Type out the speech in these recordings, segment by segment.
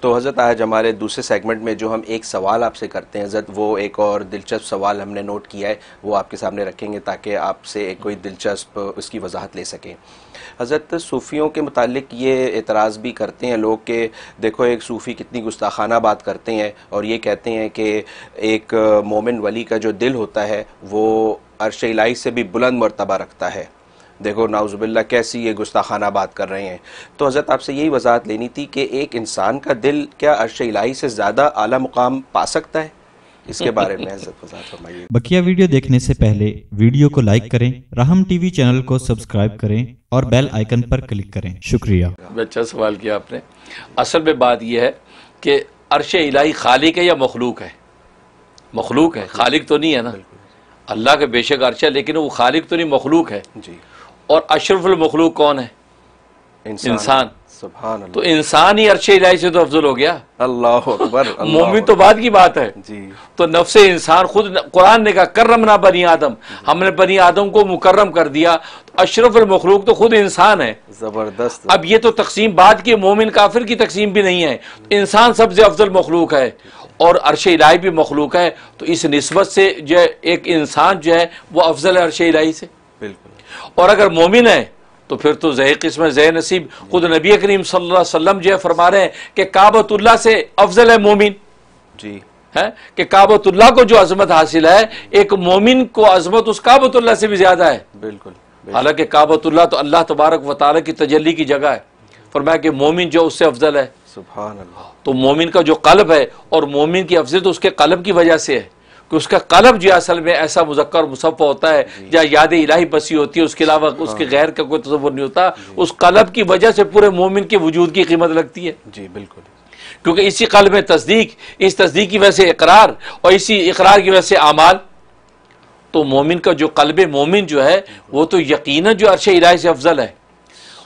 تو حضرت آج ہمارے دوسرے سیگمنٹ میں جو ہم ایک سوال آپ سے کرتے ہیں، حضرت وہ ایک اور دلچسپ سوال ہم نے نوٹ کیا ہے، وہ آپ کے سامنے رکھیں گے تاکہ آپ سے ایک کوئی دلچسپ اس کی وضاحت لے سکیں۔ حضرت صوفیوں کے متعلق یہ اعتراض بھی کرتے ہیں لوگ کہ دیکھو ایک صوفی کتنی گستاخانہ بات کرتے ہیں اور یہ کہتے ہیں کہ ایک مومن ولی کا جو دل ہوتا ہے، وہ عرش الہی سے بھی بلند مرتبہ رکھتا ہے۔ دیکھو نعوذ باللہ کیسی یہ گستاخانہ بات کر رہے ہیں۔ تو حضرت آپ سے یہی وضاحت لینی تھی کہ ایک انسان کا دل کیا عرش الہی سے زیادہ اعلیٰ مقام پا سکتا ہے؟ اس کے بارے میں حضرت وضاحت فرمائیے۔ بکیا ویڈیو دیکھنے سے پہلے ویڈیو کو لائک کریں رحم ٹی وی چینل کو سبسکرائب کریں اور بیل آئیکن پر کلک کریں۔ شکریہ۔ اچھا سوال کیا آپ نے۔ اصل میں بات یہ ہے کہ عرش الہی خالق ہے یا مخلوق ہے؟ مخلوق ہے خالق تو نہیں ہے نا؟ اللہ کا بے شک عرش ہے لیکن وہ خالق تو نہیں مخلوق ہے۔ جی۔ اور اشرف المخلوق کون ہے؟ انسان. سبحان اللہ. تو انسان ہی عرش الہی سے تو افضل ہو گیا. اللہ اکبر مومن تو بعد کی بات ہے. جی. تو نفس انسان خود قرآن نے کہا کرمنا بنی آدم. ہم نے بنی آدم کو مکرم کر دیا. تو اشرف المخلوق تو خود انسان ہے. زبردست. اب یہ تو تقسیم بعد کی مومن کافر کی تقسیم بھی نہیں ہے. انسان سب سے افضل مخلوق ہے اور عرش الہی بھی مخلوق ہے. تو اس نسبت سے جو ایک انسان جو ہے وہ افضل ہے عرش الہی سے. بالکل. اور اگر مومن ہے تو پھر تو زہ قسم زہ نصیب۔ خود نبی کریم صلی اللہ علیہ وسلم جو ہے فرما رہے ہیں کہ کعبۃ اللہ سے افضل ہے مومن۔ جی۔ ہے؟ کہ کعبۃ اللہ کو جو عظمت حاصل ہے ایک مومن کو عظمت اس کعبۃ اللہ سے بھی زیادہ ہے۔ بالکل حالانکہ کعبۃ اللہ تو اللہ تبارک و تعالیٰ کی تجلی کی جگہ ہے۔ فرمایا کہ مومن جو اس سے افضل ہے۔ سبحان اللہ۔ تو مومن کا جو قلب ہے اور مومن کی افضل تو اس کے قلب کی وجہ سے ہے۔ کہ اس کا قلب جو اصل میں ایسا مذکر مصفہ ہوتا ہے جہاں یاد الہی بسی ہوتی ہے اس کے علاوہ اس کے غیر کا کوئی تصور نہیں ہوتا۔ اس قلب کی وجہ سے پورے مومن کے وجود کی قیمت لگتی ہے۔ جی بالکل۔ کیونکہ اسی قلب میں تصدیق اس تصدیق کی وجہ سے اقرار اور اسی اقرار کی وجہ سے اعمال۔ تو مومن کا جو قلب مومن جو ہے وہ تو یقیناً جو عرش الہی سے افضل ہے۔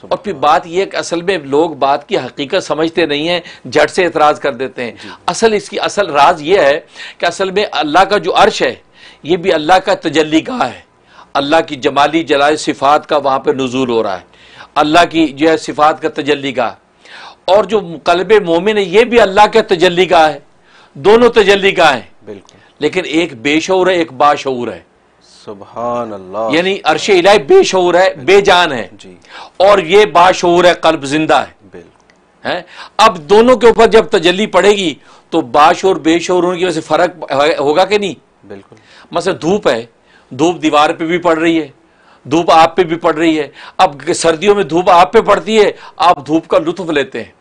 اور پھر بات یہ ہے کہ اصل میں لوگ بات کی حقیقت سمجھتے نہیں ہیں جھٹ سے اعتراض کر دیتے ہیں۔ اصل اس کی اصل راز یہ ہے کہ اصل میں اللہ کا جو عرش ہے یہ بھی اللہ کا تجلی گاہ ہے۔ اللہ کی جمالی جلال صفات کا وہاں پہ نزول ہو رہا ہے۔ اللہ کی جو ہے صفات کا تجلی گاہ۔ اور جو قلب مومن ہے یہ بھی اللہ کا تجلی گاہ ہے۔ دونوں تجلی گاہ ہیں۔ بالکل۔ لیکن ایک بے شعور ہے ایک باشعور ہے۔ سبحان اللہ۔ یعنی عرش الہی بے شعور ہے بے جان ہے۔ جی۔ اور یہ باشعور ہے قلب زندہ ہے۔ بالکل۔ اب دونوں کے اوپر جب تجلی پڑے گی تو باشعور بے شعور ہونے کی وجہ سے فرق ہوگا کہ نہیں؟ بالکل۔ مثلا دھوپ ہے دھوپ دیوار پہ بھی پڑ رہی ہے دھوپ آپ پہ بھی پڑ رہی ہے۔ اب سردیوں میں دھوپ آپ پہ پڑتی ہے آپ دھوپ کا لطف لیتے ہیں۔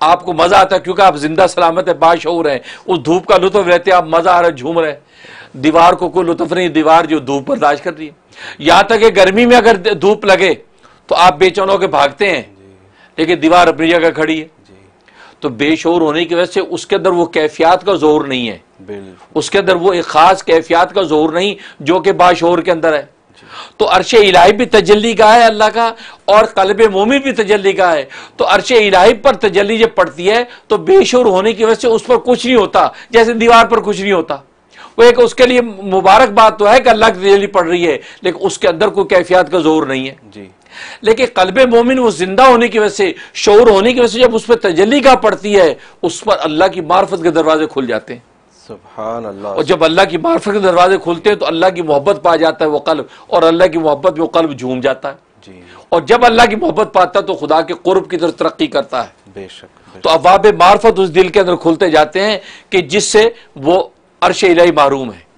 آپ کو مزہ آتا ہے کیونکہ آپ زندہ سلامت ہے باشعور ہیں۔ اس دھوپ کا لطف لیتے ہیں آپ مزہ آ رہا ہے جھوم رہے ہیں۔ دیوار کو کوئی لطف نہیں دیوار جو دھوپ برداشت کر رہی ہے۔ یہاں تک کہ گرمی میں اگر دھوپ لگے تو آپ بے چون ہو کے بھاگتے ہیں۔ لیکن دیوار اپنی جگہ کھڑی ہے۔ جی۔ تو بے شعور ہونے کی وجہ سے اس کے اندر وہ کیفیات کا زور نہیں ہے۔ اس کے اندر وہ ایک خاص کیفیات کا زور نہیں جو کہ باشعور کے اندر ہے۔ تو عرش الہی بھی تجلی کا ہے اللہ کا اور قلب مومی بھی تجلی کا ہے۔ تو عرش الہی پر تجلی جب پڑتی ہے تو بے شعور ہونے کی وجہ سے اس پر کچھ نہیں ہوتا۔ جیسے دیوار پر کچھ نہیں ہوتا۔ وہ ایک اس کے لیے مبارک بات تو ہے کہ اللہ کی تجلی پڑ رہی ہے لیکن اس کے اندر کوئی کیفیات کا زور نہیں ہے۔ جی۔ لیکن قلب مومن وہ زندہ ہونے کی وجہ سے شعور ہونے کی وجہ سے جب اس پہ تجلی کا پڑتی ہے اس پر اللہ کی معرفت کے دروازے کھل جاتے ہیں۔ سبحان اللہ۔ اور جب اللہ کی معرفت کے دروازے کھلتے ہیں تو اللہ کی محبت پا جاتا ہے وہ قلب اور اللہ کی محبت میں وہ قلب جھوم جاتا ہے۔ جی۔ اور جب اللہ کی محبت پاتا ہے تو خدا کے قرب کی طرف ترقی کرتا ہے۔ بے شک بے تو ابواب معرفت اس دل کے اندر کھلتے جاتے ہیں کہ جس سے وہ عرش الہی محروم ہے۔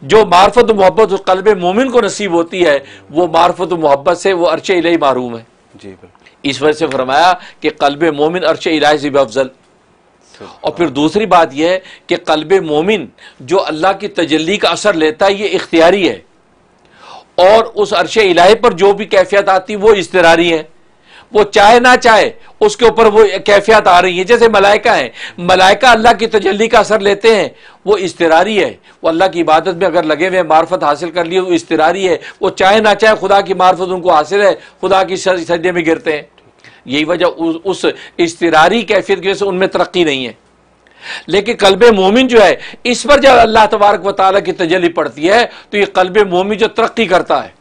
جو معرفت و محبت اس قلب مومن کو نصیب ہوتی ہے وہ معرفت و محبت سے وہ عرش الہی محروم ہے۔ جی اس وجہ سے فرمایا کہ قلب مومن عرش الہی سے بھی افضل۔ اور پھر دوسری بات یہ ہے کہ قلب مومن جو اللہ کی تجلی کا اثر لیتا ہے یہ اختیاری ہے۔ اور اس عرش الہی پر جو بھی کیفیت آتی وہ اضطراری ہے۔ وہ چاہے نہ چاہے، اس کے اوپر وہ کیفیت آ رہی ہیں جیسے ملائکہ ہیں، ملائکہ اللہ کی تجلی کا اثر لیتے ہیں، وہ اضطراری ہے۔ وہ اللہ کی عبادت میں اگر لگے ہوئے معرفت حاصل کر لیے، وہ اضطراری ہے۔ وہ چاہے نہ چاہے، خدا کی معرفت ان کو حاصل ہے، خدا کی سجدے میں گرتے ہیں۔ یہی وجہ اس اضطراری کیفیت کی وجہ سے ان میں ترقی نہیں ہے۔ لیکن قلب مومن جو ہے، اس پر جب اللہ تبارک و تعالیٰ کی تجلی پڑتی ہے، تو یہ قلب مومن جو ترقی کرتا ہے۔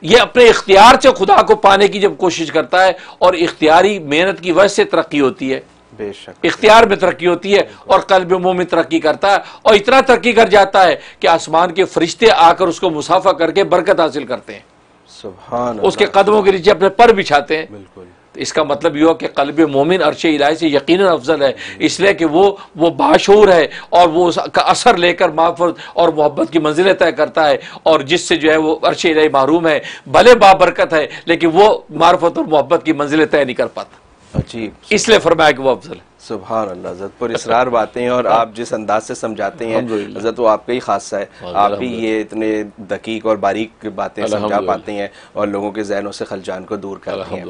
یہ اپنے اختیار سے خدا کو پانے کی جب کوشش کرتا ہے اور اختیاری محنت کی وجہ سے ترقی ہوتی ہے۔ بے شک۔ اختیار میں ترقی ہوتی ہے اور قلب مومن ترقی کرتا ہے اور اتنا ترقی کر جاتا ہے کہ آسمان کے فرشتے آ کر اس کو مسافہ کر کے برکت حاصل کرتے ہیں۔ سبحان اس کے قدموں کے نیچے اپنے پر بچھاتے ہیں۔ بالکل۔ تو اس کا مطلب یہ ہو کہ قلب مومن عرش الہی سے یقیناً افضل ہے اس لیے کہ وہ وہ باشعور ہے اور وہ اس کا اثر لے کر معرفت اور محبت کی منزلیں طے کرتا ہے اور جس سے جو ہے وہ عرش الہی محروم ہے بھلے بابرکت ہے لیکن وہ معرفت اور محبت کی منزلیں طے نہیں کر پاتا۔ عجیب۔ اس لیے فرمایا کہ وہ افضل ہے۔ سبحان اللہ حضرت پر اسرار باتیں ہیں اور آپ جس انداز سے سمجھاتے ہیں۔ حضرت وہ آپ کا ہی خاصہ ہے۔ آپ ہی یہ اتنے دقیق اور باریک باتیں سمجھا۔ پاتے ہیں اور لوگوں کے ذہنوں سے خلجان کو دور کرتے ہیں۔